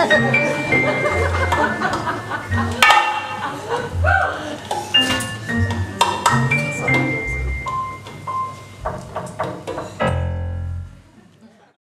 ハハハハ!